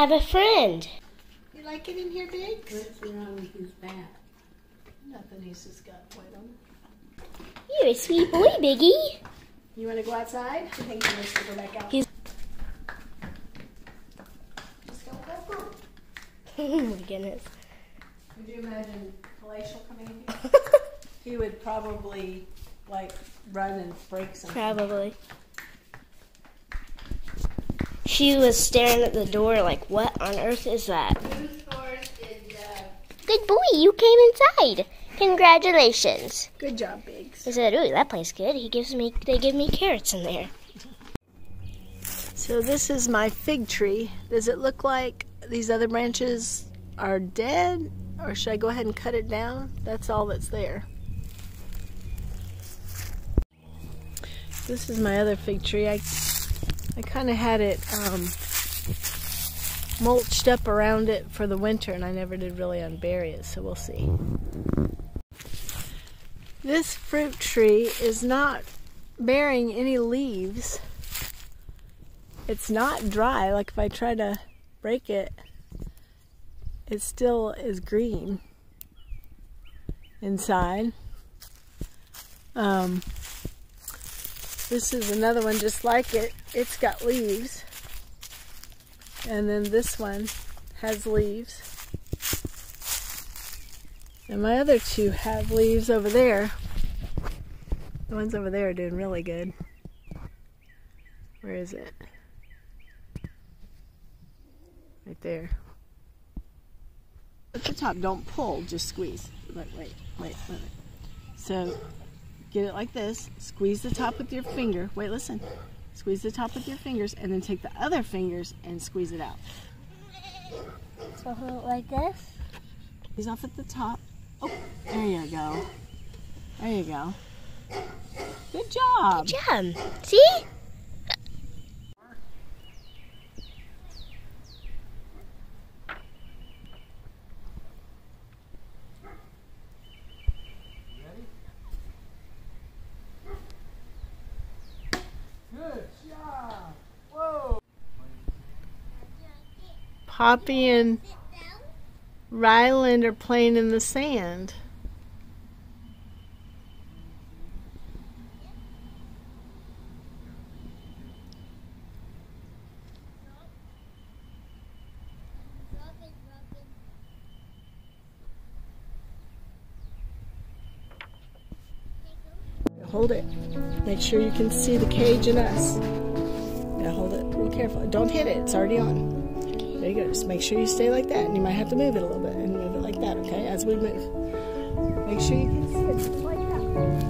have a friend. You like it in here, Biggs? What's wrong with his back? Nothing. He's just got white on. You're a sweet boy, Biggie. You want to go outside? I think he wants to go back out. He's- Just go go. oh my goodness. Would you imagine Palatial coming in here? He would probably like run and break something. Probably. She was staring at the door like, what on earth is that? Whose horse is, Good boy, you came inside. Congratulations. Good job, Biggs. I said, ooh, that place good. He gives me, they give me carrots in there. So this is my fig tree. Does it look like these other branches are dead? Or should I go ahead and cut it down? That's all that's there. This is my other fig tree. I, I kind of had it um, mulched up around it for the winter and I never did really unbury it, so we'll see. This fruit tree is not bearing any leaves it's not dry. Like if I try to break it, it still is green inside. Um, this is another one just like it. It's got leaves. And then this one has leaves. And my other two have leaves over there. The ones over there are doing really good. Where is it? Right there. At the top, don't pull, just squeeze. Wait, wait, wait, wait. So get it like this. Squeeze the top with your finger. Wait, listen. Squeeze the top with your fingers and then take the other fingers and squeeze it out. So hold it like this? He's off at the top. Oh, there you go. There you go. Good job. Good job. See? Poppy and Ryland are playing in the sand. Hold it. Make sure you can see the cage and us. Yeah, hold it real careful. Don't hit it. It's already on. There you go. Just make sure you stay like that. And you might have to move it a little bit and move it like that, okay? As we move. Make sure you can see it like that.